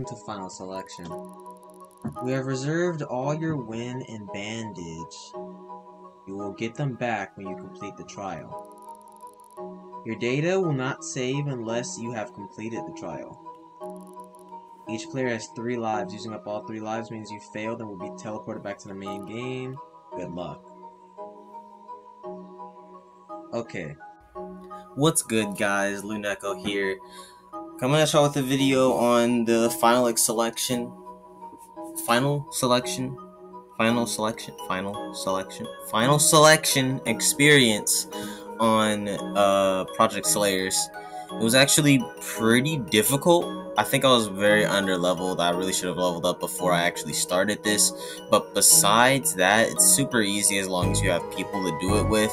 Welcome to final selection. We have reserved all your win and bandage. You will get them back when you complete the trial. Your data will not save unless you have completed the trial. Each player has three lives. Using up all three lives means you failed and will be teleported back to the main game. Good luck. Okay. What's good, guys? LewNeko here. Coming at y'all with a video on the final selection. Final selection? Final selection? Final selection? Final selection experience on uh, Project Slayers. It was actually pretty difficult. I think I was very under leveled. I really should have leveled up before I actually started this. But besides that, it's super easy as long as you have people to do it with.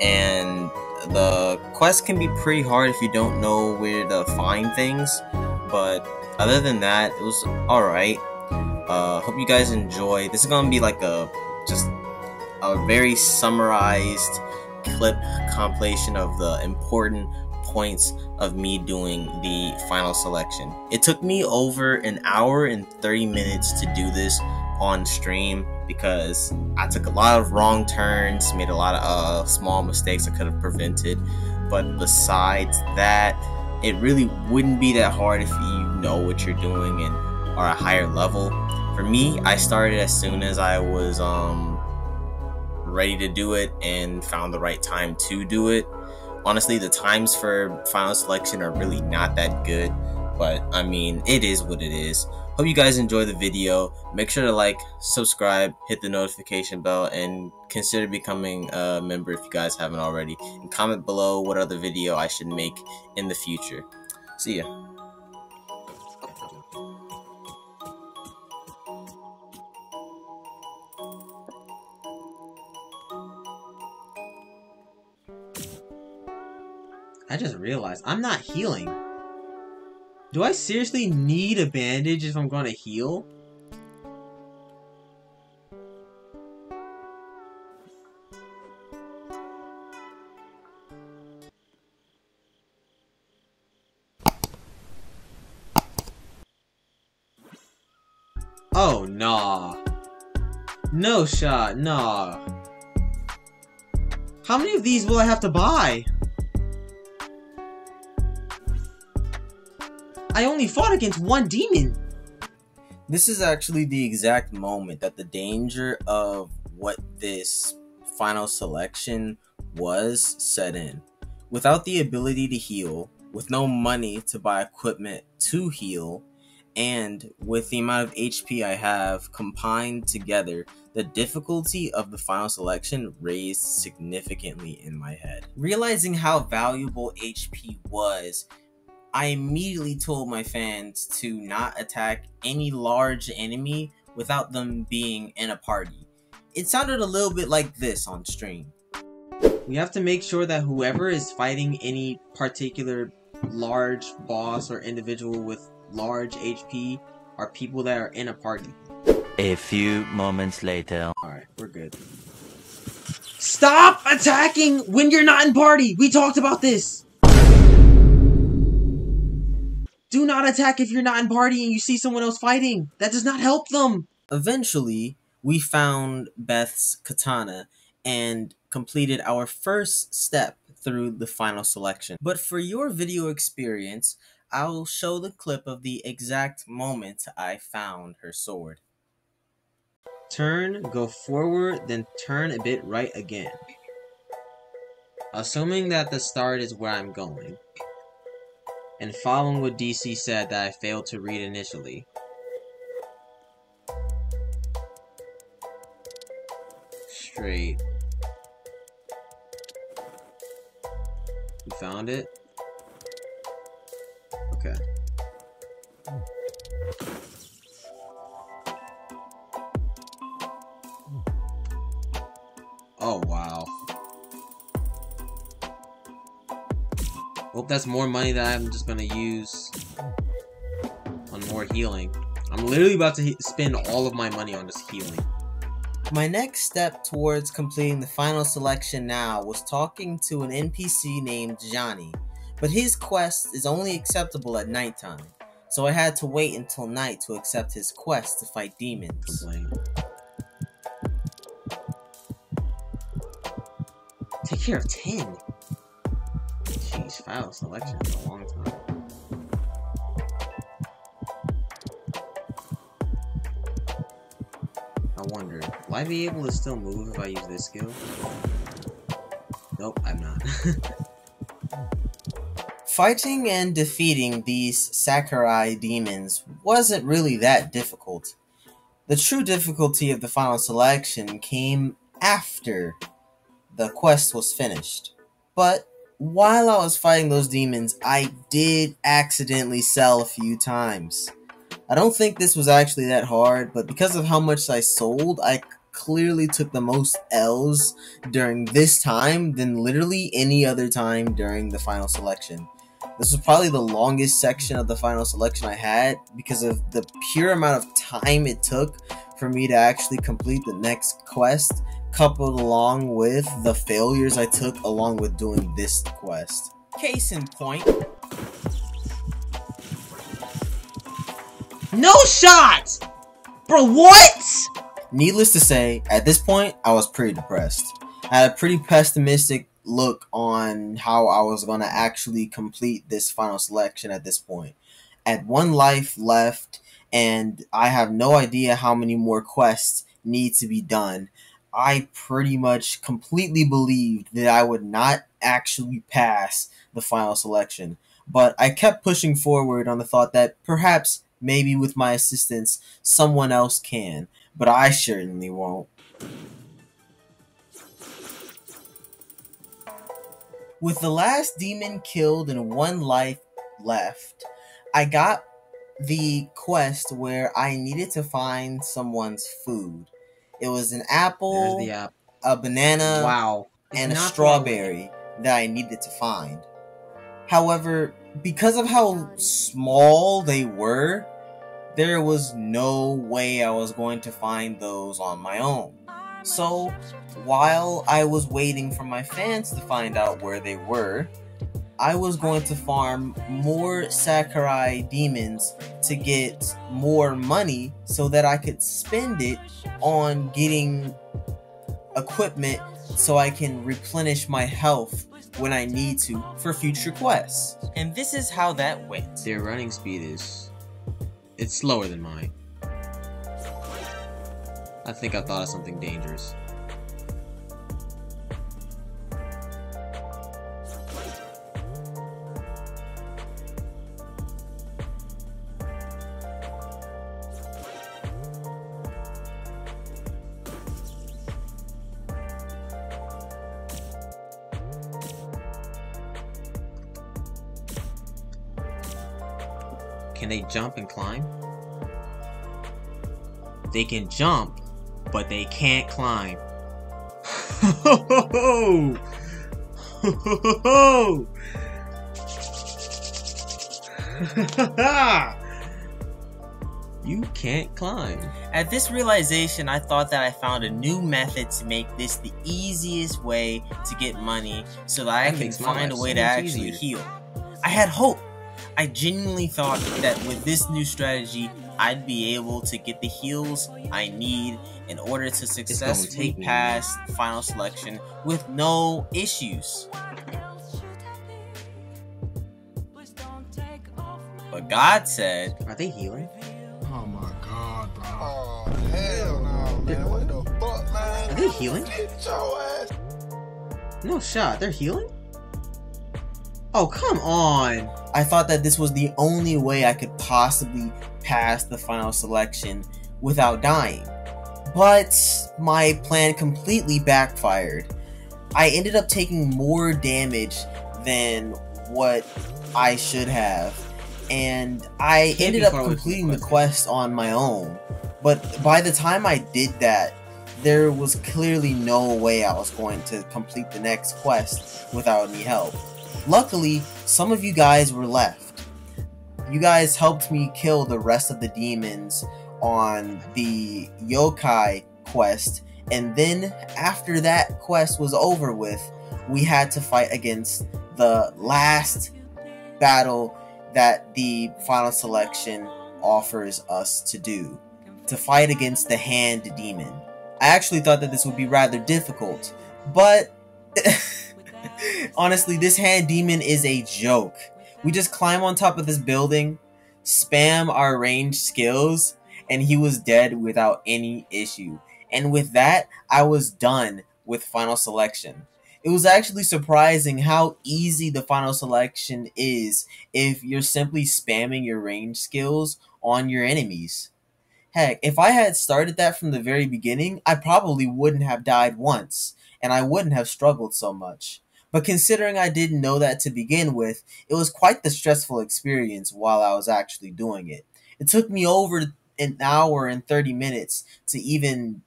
And the quest can be pretty hard if you don't know where to find things. But other than that, it was alright. Uh, hope you guys enjoy. This is gonna be like a just a very summarized clip compilation of the important points of me doing the final selection. It took me over an hour and 30 minutes to do this on stream because I took a lot of wrong turns, made a lot of uh, small mistakes I could have prevented. But besides that, it really wouldn't be that hard if you know what you're doing and are a higher level. For me, I started as soon as I was um, ready to do it and found the right time to do it. Honestly, the times for final selection are really not that good, but I mean, it is what it is. Hope you guys enjoy the video. Make sure to like, subscribe, hit the notification bell, and consider becoming a member if you guys haven't already. And comment below what other video I should make in the future. See ya. I just realized I'm not healing. Do I seriously need a bandage if I'm going to heal? Oh, nah. No shot, nah. How many of these will I have to buy? I only fought against one demon. This is actually the exact moment that the danger of what this final selection was set in. Without the ability to heal, with no money to buy equipment to heal, and with the amount of HP I have combined together, the difficulty of the final selection raised significantly in my head. Realizing how valuable HP was I immediately told my fans to not attack any large enemy without them being in a party. It sounded a little bit like this on stream. We have to make sure that whoever is fighting any particular large boss or individual with large HP are people that are in a party. A few moments later. Alright, we're good. Stop attacking when you're not in party! We talked about this! Do not attack if you're not in party and you see someone else fighting. That does not help them. Eventually, we found Beth's katana and completed our first step through the final selection. But for your video experience, I'll show the clip of the exact moment I found her sword. Turn, go forward, then turn a bit right again. Assuming that the start is where I'm going and following what DC said that I failed to read initially. Straight. You found it? Okay. Oh, wow. Hope that's more money that I'm just gonna use on more healing. I'm literally about to spend all of my money on just healing. My next step towards completing the final selection now was talking to an NPC named Johnny, but his quest is only acceptable at nighttime. so I had to wait until night to accept his quest to fight demons. Take care of 10. Jeez, file selection is a long time. I wonder, will I be able to still move if I use this skill? Nope, I'm not. Fighting and defeating these Sakurai demons wasn't really that difficult. The true difficulty of the final selection came after the quest was finished. But while I was fighting those demons, I did accidentally sell a few times. I don't think this was actually that hard, but because of how much I sold, I clearly took the most L's during this time than literally any other time during the final selection. This was probably the longest section of the final selection I had because of the pure amount of time it took for me to actually complete the next quest, coupled along with the failures I took along with doing this quest. Case in point, no shot! Bro, what? Needless to say, at this point, I was pretty depressed. I had a pretty pessimistic look on how I was going to actually complete this final selection at this point. At one life left, and I have no idea how many more quests need to be done. I pretty much completely believed that I would not actually pass the final selection. But I kept pushing forward on the thought that perhaps, maybe with my assistance, someone else can. But I certainly won't. With the last demon killed and one life left, I got the quest where I needed to find someone's food. It was an apple, There's the a banana, Wow. and a strawberry that I needed to find. However, because of how small they were, there was no way I was going to find those on my own. So, while I was waiting for my fans to find out where they were, I was going to farm more Sakurai demons to get more money so that I could spend it on getting equipment so I can replenish my health when I need to for future quests. And this is how that went. Their running speed is. It's slower than mine. I think I thought of something dangerous. Can they jump and climb? They can jump, but they can't climb. you can't climb. At this realization, I thought that I found a new method to make this the easiest way to get money so that I can find a way so to actually easier. heal. I had hope. I genuinely thought that with this new strategy, I'd be able to get the heals I need in order to successfully take pass final selection with no issues. But God said, Are they healing? Oh my god, bro. Oh, hell no, man. What the fuck, man? Are they healing? Get your ass. No shot. They're healing? Oh, come on. I thought that this was the only way I could possibly pass the final selection without dying. But my plan completely backfired. I ended up taking more damage than what I should have. And I Can't ended up completing the quest on my own. But by the time I did that, there was clearly no way I was going to complete the next quest without any help. Luckily, some of you guys were left. You guys helped me kill the rest of the demons on the yokai quest, and then after that quest was over with, we had to fight against the last battle that the final selection offers us to do to fight against the hand demon. I actually thought that this would be rather difficult, but honestly, this hand demon is a joke. We just climb on top of this building, spam our ranged skills, and he was dead without any issue. And with that, I was done with final selection. It was actually surprising how easy the final selection is if you're simply spamming your range skills on your enemies. Heck, if I had started that from the very beginning, I probably wouldn't have died once, and I wouldn't have struggled so much. But considering I didn't know that to begin with, it was quite the stressful experience while I was actually doing it. It took me over an hour and 30 minutes to even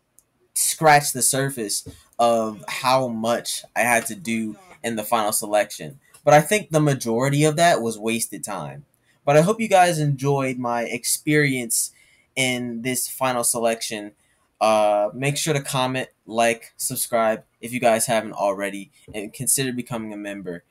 scratch the surface of how much I had to do in the final selection. But I think the majority of that was wasted time. But I hope you guys enjoyed my experience in this final selection. Uh, make sure to comment, like, subscribe if you guys haven't already, and consider becoming a member.